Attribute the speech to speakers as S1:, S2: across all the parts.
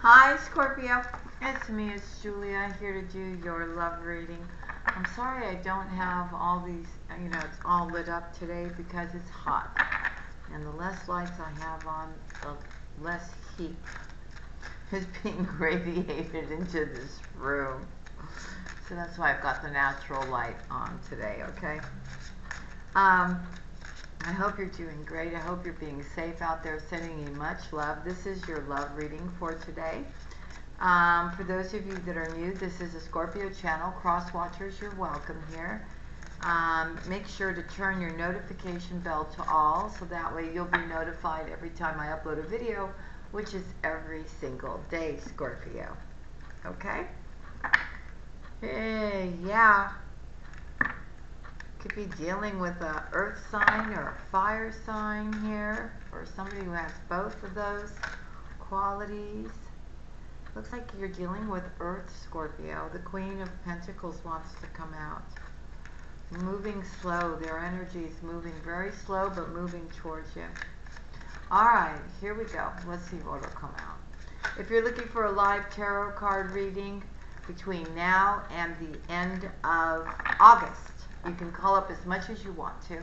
S1: Hi, Scorpio. It's me, it's Julia, here to do your love reading. I'm sorry I don't have all these, you know, it's all lit up today because it's hot. And the less lights I have on, the less heat is being radiated into this room. So that's why I've got the natural light on today, okay? Um, I hope you're doing great. I hope you're being safe out there, sending you much love. This is your love reading for today. Um, for those of you that are new, this is a Scorpio channel. Cross watchers, you're welcome here. Um, make sure to turn your notification bell to all so that way you'll be notified every time I upload a video, which is every single day, Scorpio. Okay? Hey, yeah. Be dealing with a earth sign or a fire sign here, or somebody who has both of those qualities. Looks like you're dealing with Earth, Scorpio. The Queen of Pentacles wants to come out. Moving slow. Their energy is moving very slow, but moving towards you. Alright, here we go. Let's see what will come out. If you're looking for a live tarot card reading between now and the end of August, you can call up as much as you want to.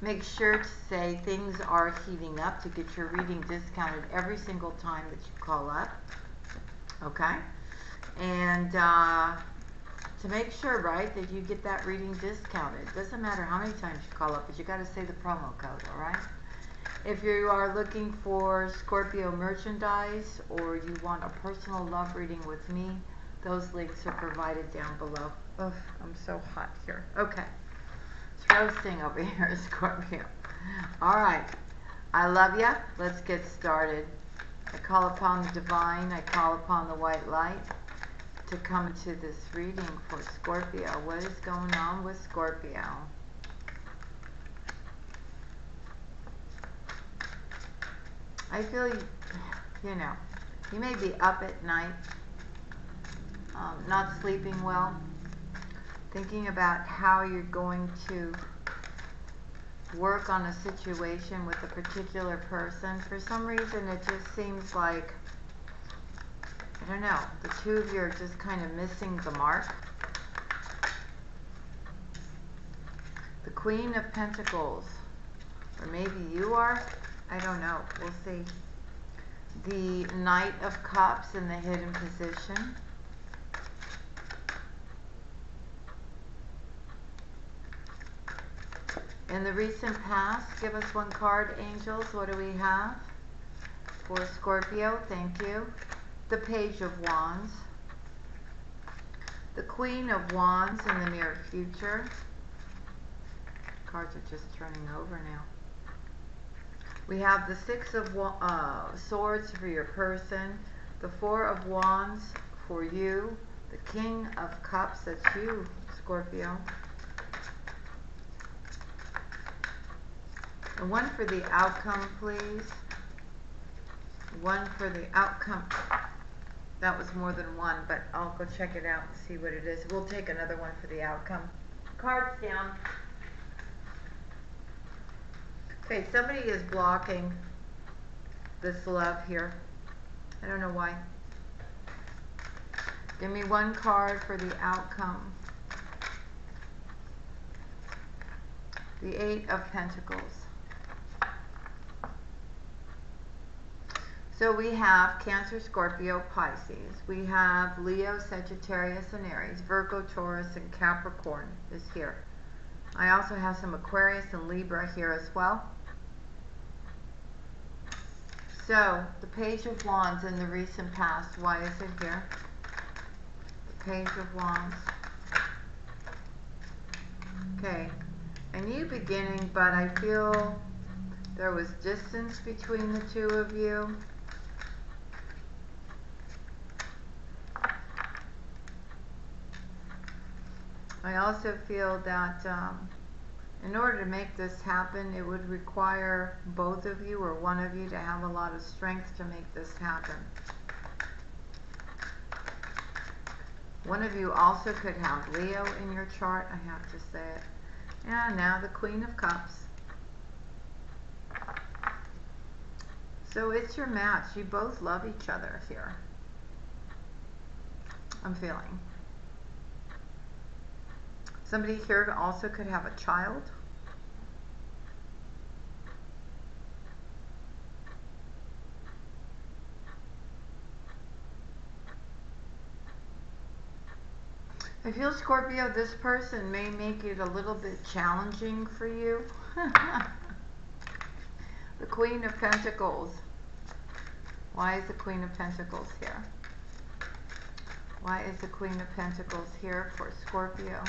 S1: Make sure to say things are heating up to get your reading discounted every single time that you call up okay? And uh, to make sure, right, that you get that reading discounted. It doesn't matter how many times you call up, but you got to say the promo code, all right? If you are looking for Scorpio merchandise or you want a personal love reading with me, those links are provided down below. Ugh, I'm so hot here. Okay. It's roasting over here, Scorpio. All right. I love you. Let's get started. I call upon the divine, I call upon the white light to come to this reading for Scorpio. What is going on with Scorpio? I feel, you, you know, you may be up at night, um, not sleeping well, thinking about how you're going to work on a situation with a particular person, for some reason it just seems like, I don't know, the two of you are just kind of missing the mark. The Queen of Pentacles, or maybe you are, I don't know, we'll see. The Knight of Cups in the hidden position. In the recent past, give us one card, angels. What do we have? For Scorpio, thank you. The Page of Wands. The Queen of Wands in the near future. Cards are just turning over now. We have the Six of uh, Swords for your person. The Four of Wands for you. The King of Cups, that's you, Scorpio. And one for the outcome, please. One for the outcome. That was more than one, but I'll go check it out and see what it is. We'll take another one for the outcome. Cards down. Okay, somebody is blocking this love here. I don't know why. Give me one card for the outcome. The Eight of Pentacles. So we have Cancer, Scorpio, Pisces. We have Leo, Sagittarius, and Aries. Virgo, Taurus, and Capricorn is here. I also have some Aquarius and Libra here as well. So, the Page of Wands in the recent past. Why is it here? The Page of Wands. Okay. A new beginning, but I feel there was distance between the two of you. I also feel that um, in order to make this happen, it would require both of you or one of you to have a lot of strength to make this happen. One of you also could have Leo in your chart, I have to say it. And now the Queen of Cups. So it's your match. You both love each other here. I'm feeling. Somebody here also could have a child. I feel Scorpio, this person may make it a little bit challenging for you. the Queen of Pentacles. Why is the Queen of Pentacles here? Why is the Queen of Pentacles here for Scorpio?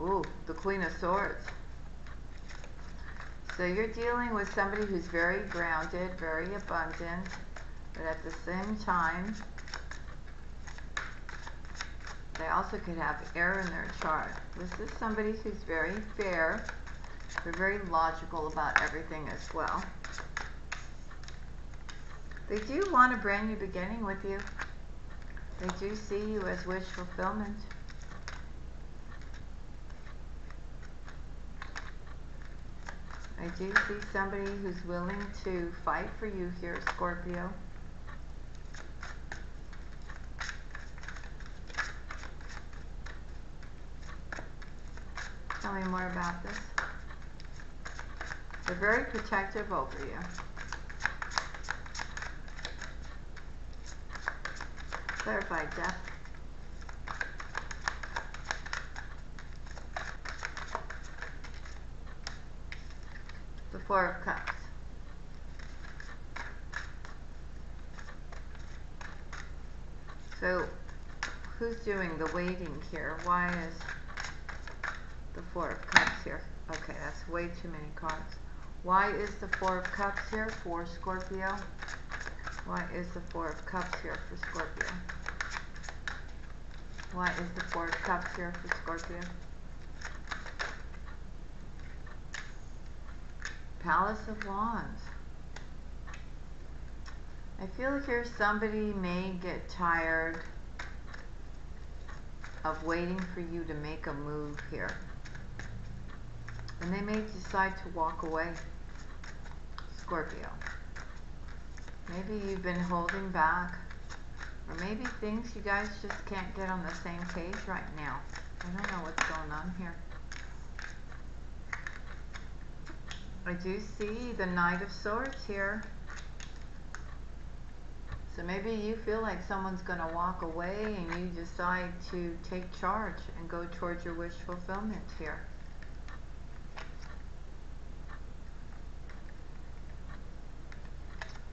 S1: Ooh, the Queen of Swords. So you're dealing with somebody who's very grounded, very abundant, but at the same time, they also could have air in their chart. This is somebody who's very fair. They're very logical about everything as well. They do want a brand new beginning with you. They do see you as wish fulfillment. I do see somebody who's willing to fight for you here, Scorpio. Tell me more about this. They're very protective over you. Clarify death. Four of Cups. So, who's doing the waiting here? Why is the Four of Cups here? Okay, that's way too many cards. Why is the Four of Cups here for Scorpio? Why is the Four of Cups here for Scorpio? Why is the Four of Cups here for Scorpio? Palace of Wands. I feel like here somebody may get tired of waiting for you to make a move here. And they may decide to walk away. Scorpio. Maybe you've been holding back. Or maybe things you guys just can't get on the same page right now. I don't know what's going on here. I do see the Knight of Swords here. So maybe you feel like someone's going to walk away and you decide to take charge and go towards your wish fulfillment here.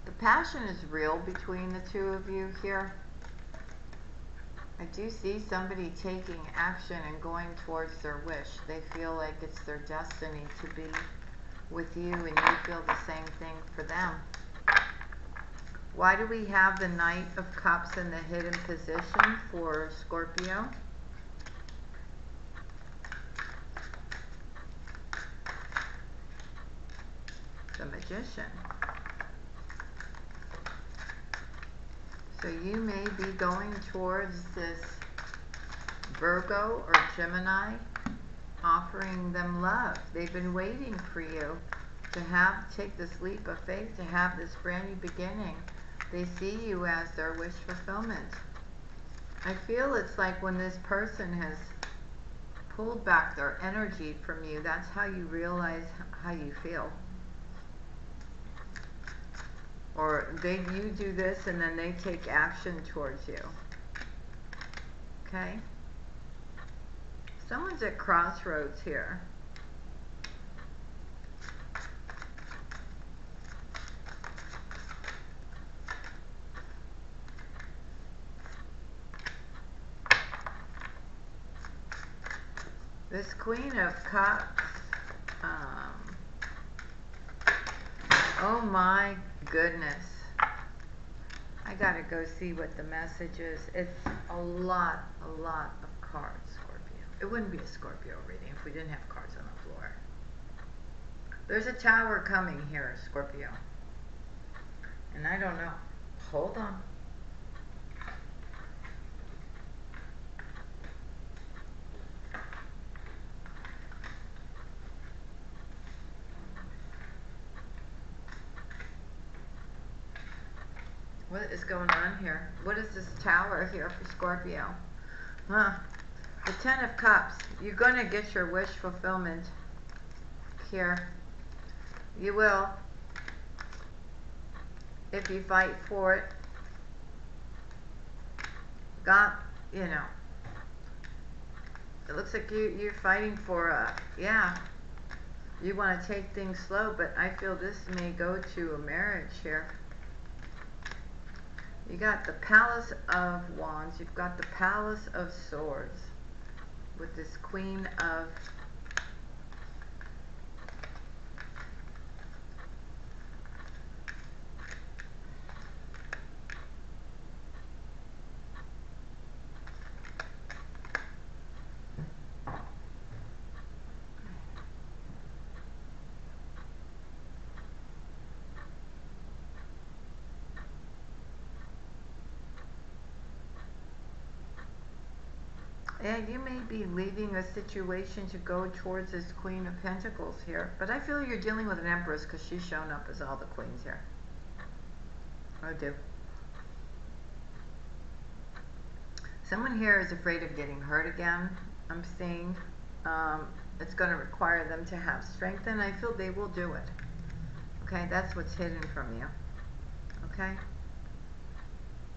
S1: The passion is real between the two of you here. I do see somebody taking action and going towards their wish. They feel like it's their destiny to be with you and you feel the same thing for them. Why do we have the Knight of Cups in the hidden position for Scorpio? The Magician. So you may be going towards this Virgo or Gemini offering them love. They've been waiting for you to have take this leap of faith, to have this brand new beginning. They see you as their wish fulfillment. I feel it's like when this person has pulled back their energy from you, that's how you realize how you feel. Or they you do this and then they take action towards you. Okay? Someone's at crossroads here. This Queen of Cups, um, oh my goodness. I gotta go see what the message is. It's a lot, a lot of cards. It wouldn't be a Scorpio reading if we didn't have cards on the floor. There's a tower coming here, Scorpio. And I don't know. Hold on. What is going on here? What is this tower here for Scorpio? Huh. The Ten of Cups. You're going to get your wish fulfillment here. You will. If you fight for it. Got, you know. It looks like you, you're fighting for, a, yeah. You want to take things slow, but I feel this may go to a marriage here. You got the Palace of Wands. You've got the Palace of Swords with this Queen of And you may be leaving a situation to go towards this Queen of Pentacles here. But I feel you're dealing with an Empress because she's shown up as all the queens here. I do. Someone here is afraid of getting hurt again, I'm seeing. Um, it's going to require them to have strength, and I feel they will do it. Okay, that's what's hidden from you. Okay?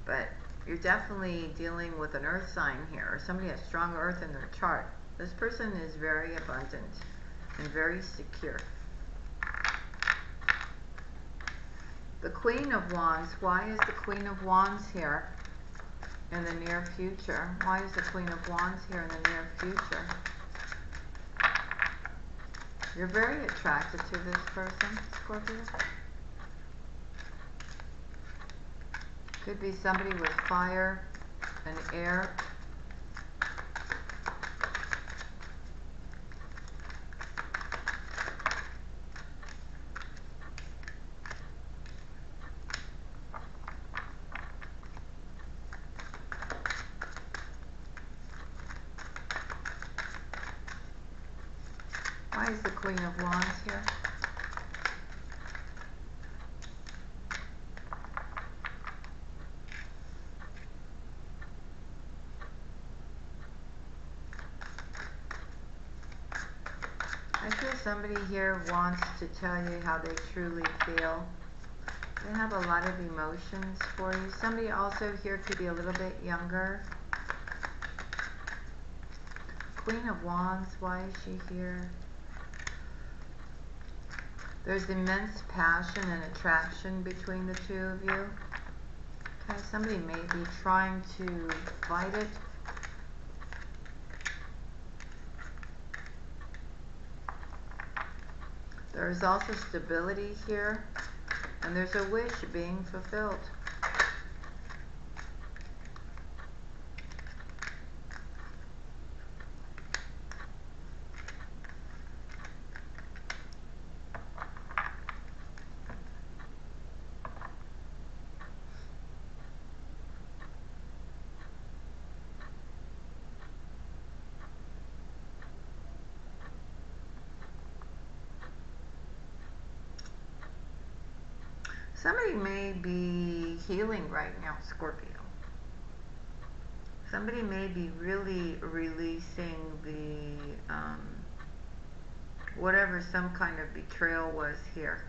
S1: But you're definitely dealing with an earth sign here, or somebody has strong earth in their chart. This person is very abundant and very secure. The Queen of Wands, why is the Queen of Wands here in the near future? Why is the Queen of Wands here in the near future? You're very attracted to this person, Scorpio. Could be somebody with fire and air. Why is the Queen of Wands here? Somebody here wants to tell you how they truly feel. They have a lot of emotions for you. Somebody also here could be a little bit younger. Queen of Wands, why is she here? There's immense passion and attraction between the two of you. Okay, somebody may be trying to fight it There's also stability here, and there's a wish being fulfilled. Somebody may be healing right now, Scorpio. Somebody may be really releasing the, um, whatever some kind of betrayal was here.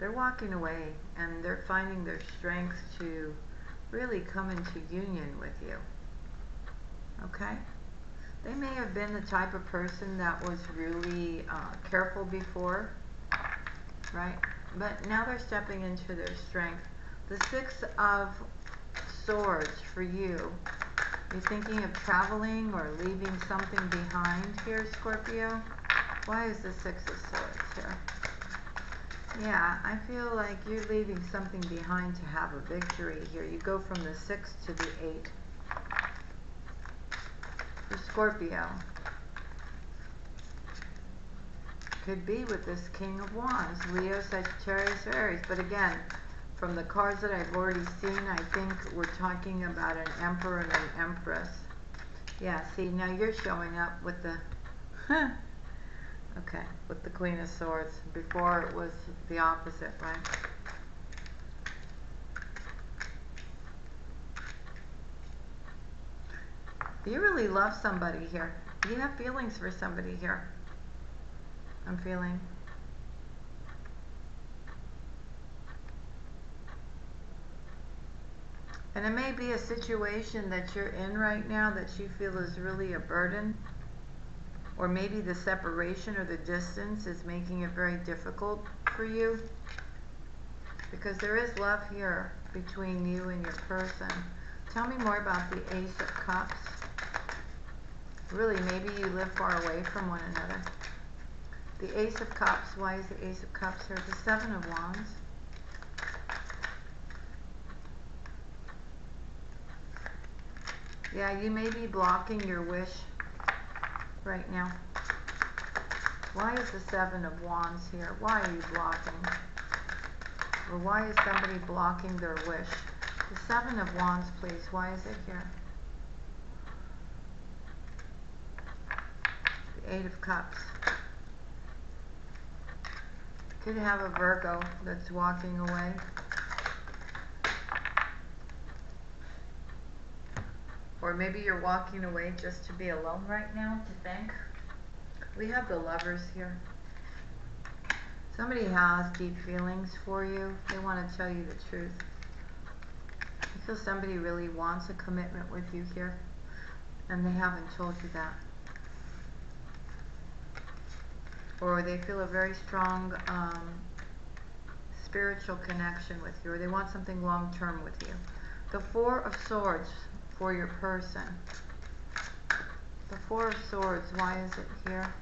S1: They're walking away and they're finding their strength to really come into union with you. Okay? They may have been the type of person that was really uh, careful before, right? But now they're stepping into their strength. The Six of Swords for you. You're thinking of traveling or leaving something behind here, Scorpio? Why is the Six of Swords here? Yeah, I feel like you're leaving something behind to have a victory here. You go from the 6 to the 8. For Scorpio could be with this King of Wands, Leo, Sagittarius, Aries. But again, from the cards that I've already seen, I think we're talking about an emperor and an empress. Yeah, see, now you're showing up with the, huh, okay, with the Queen of Swords. Before it was the opposite, right? You really love somebody here. You have feelings for somebody here. I'm feeling. And it may be a situation that you're in right now that you feel is really a burden. Or maybe the separation or the distance is making it very difficult for you. Because there is love here between you and your person. Tell me more about the Ace of Cups. Really, maybe you live far away from one another. The Ace of Cups, why is the Ace of Cups here? The Seven of Wands. Yeah, you may be blocking your wish right now. Why is the Seven of Wands here? Why are you blocking? Or why is somebody blocking their wish? The Seven of Wands, please. Why is it here? The Eight of Cups. Could have a Virgo that's walking away. Or maybe you're walking away just to be alone right now, to think. We have the lovers here. Somebody has deep feelings for you. They want to tell you the truth. I feel somebody really wants a commitment with you here, and they haven't told you that. Or they feel a very strong um, spiritual connection with you, or they want something long term with you. The Four of Swords for your person. The Four of Swords, why is it here?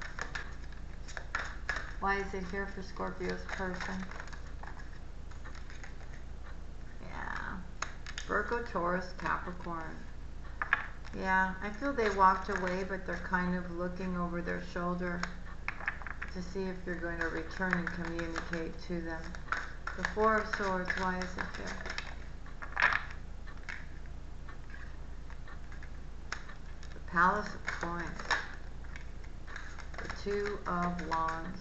S1: Why is it here for Scorpio's person? Yeah. Virgo, Taurus, Capricorn. Yeah, I feel they walked away, but they're kind of looking over their shoulder to see if you're going to return and communicate to them. The Four of Swords, why is it there? The Palace of Coins. The Two of Wands.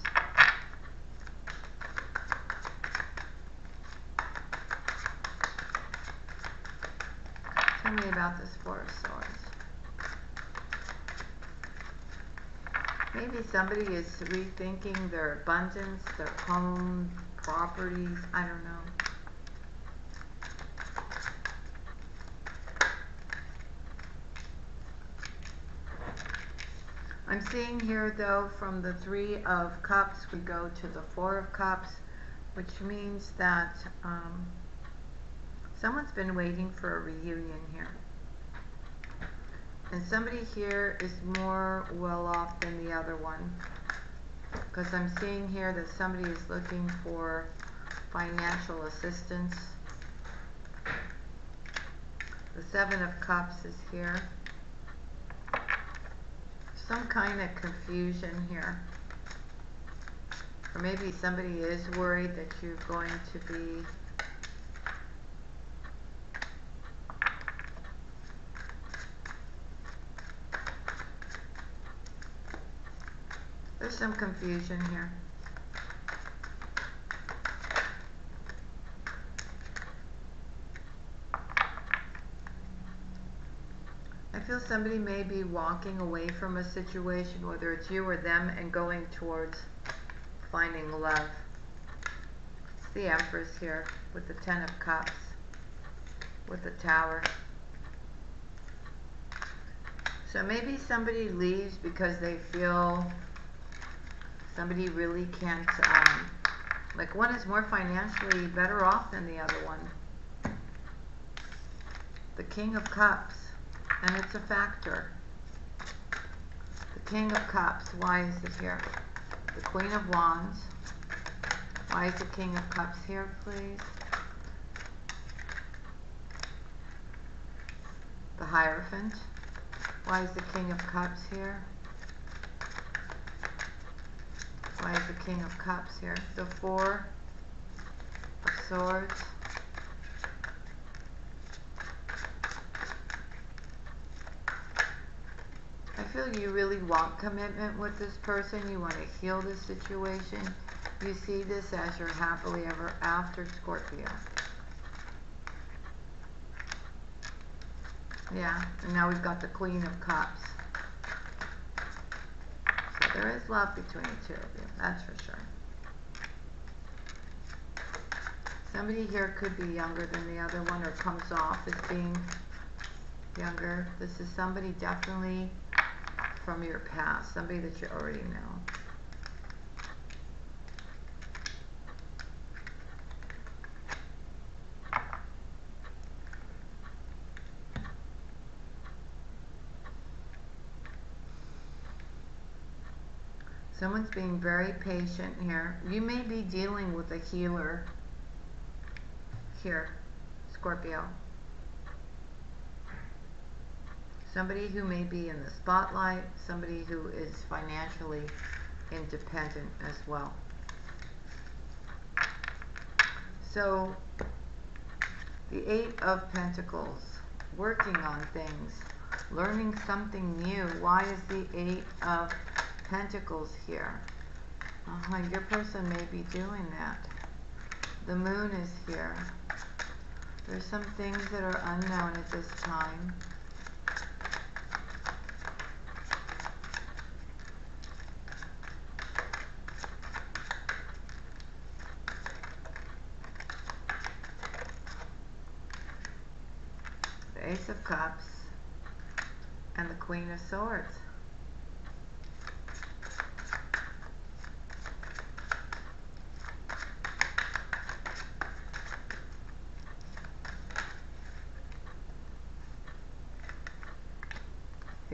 S1: Tell me about this Four of Swords. Maybe somebody is rethinking their abundance, their home, properties, I don't know. I'm seeing here though from the Three of Cups we go to the Four of Cups which means that um, someone's been waiting for a reunion here. And somebody here is more well off than the other one. Because I'm seeing here that somebody is looking for financial assistance. The Seven of Cups is here some kind of confusion here. Or maybe somebody is worried that you're going to be some confusion here. I feel somebody may be walking away from a situation, whether it's you or them, and going towards finding love. It's the Empress here with the Ten of Cups, with the Tower. So maybe somebody leaves because they feel somebody really can't, um, like one is more financially better off than the other one. The King of Cups and it's a factor. The King of Cups, why is it here? The Queen of Wands, why is the King of Cups here, please? The Hierophant, why is the King of Cups here? Why is the King of Cups here? The Four of Swords, I feel you really want commitment with this person. You want to heal this situation. You see this as your happily ever after Scorpio. Yeah, and now we've got the Queen of Cups. There is love between the two of you, that's for sure. Somebody here could be younger than the other one or comes off as being younger. This is somebody definitely from your past, somebody that you already know. Someone's being very patient here. You may be dealing with a healer here, Scorpio. Somebody who may be in the spotlight, somebody who is financially independent as well. So, the Eight of Pentacles, working on things, learning something new. Why is the Eight of Pentacles here. Uh-huh, your person may be doing that. The moon is here. There's some things that are unknown at this time. The Ace of Cups and the Queen of Swords.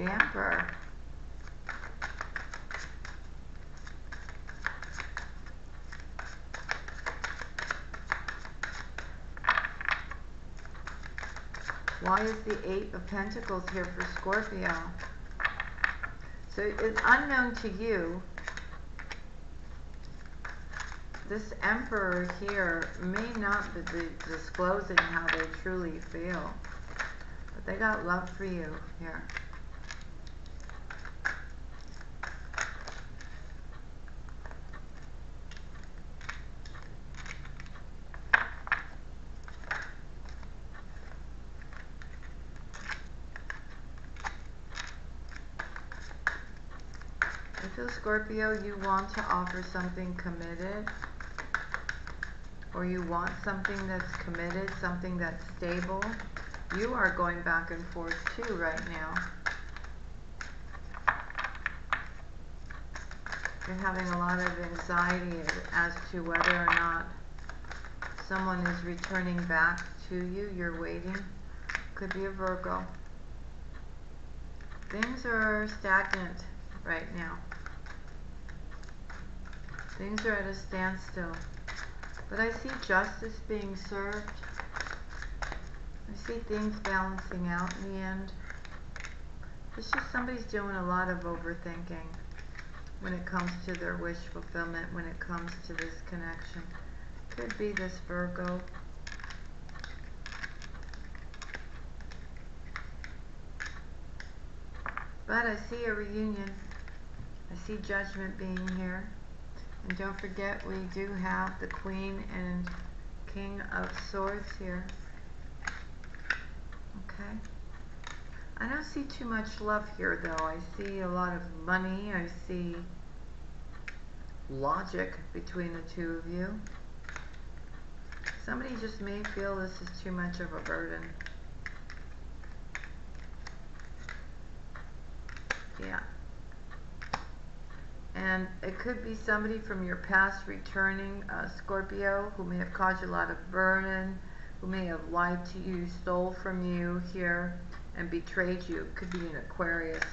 S1: the Emperor. Why is the Eight of Pentacles here for Scorpio? So it's unknown to you. This Emperor here may not be disclosing how they truly feel. But they got love for you here. feel Scorpio, you want to offer something committed or you want something that's committed, something that's stable, you are going back and forth too right now. You're having a lot of anxiety as to whether or not someone is returning back to you. You're waiting. Could be a Virgo. Things are stagnant right now. Things are at a standstill. But I see justice being served. I see things balancing out in the end. It's just somebody's doing a lot of overthinking when it comes to their wish fulfillment, when it comes to this connection. Could be this Virgo. But I see a reunion. I see judgment being here. And don't forget we do have the Queen and King of Swords here. Okay. I don't see too much love here though. I see a lot of money. I see logic between the two of you. Somebody just may feel this is too much of a burden. Yeah. And it could be somebody from your past returning, uh, Scorpio, who may have caused you a lot of burden, who may have lied to you, stole from you here, and betrayed you. It could be an Aquarius.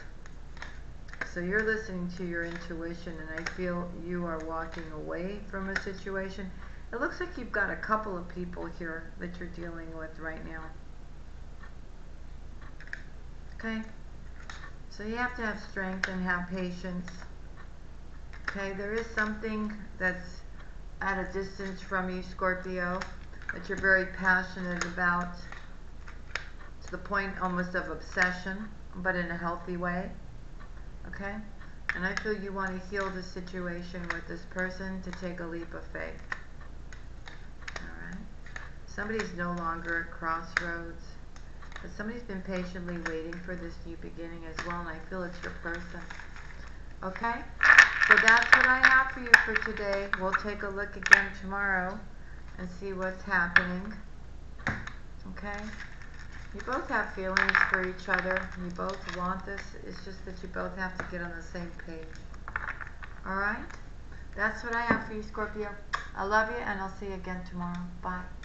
S1: So you're listening to your intuition, and I feel you are walking away from a situation. It looks like you've got a couple of people here that you're dealing with right now. Okay? So you have to have strength and have patience. Okay, there is something that's at a distance from you, Scorpio, that you're very passionate about to the point almost of obsession, but in a healthy way. Okay? And I feel you want to heal the situation with this person to take a leap of faith. Alright? Somebody's no longer at crossroads. But somebody's been patiently waiting for this new beginning as well, and I feel it's your person. Okay? So that's what I have for you for today. We'll take a look again tomorrow and see what's happening. Okay? You both have feelings for each other. You both want this. It's just that you both have to get on the same page. Alright? That's what I have for you, Scorpio. I love you, and I'll see you again tomorrow. Bye.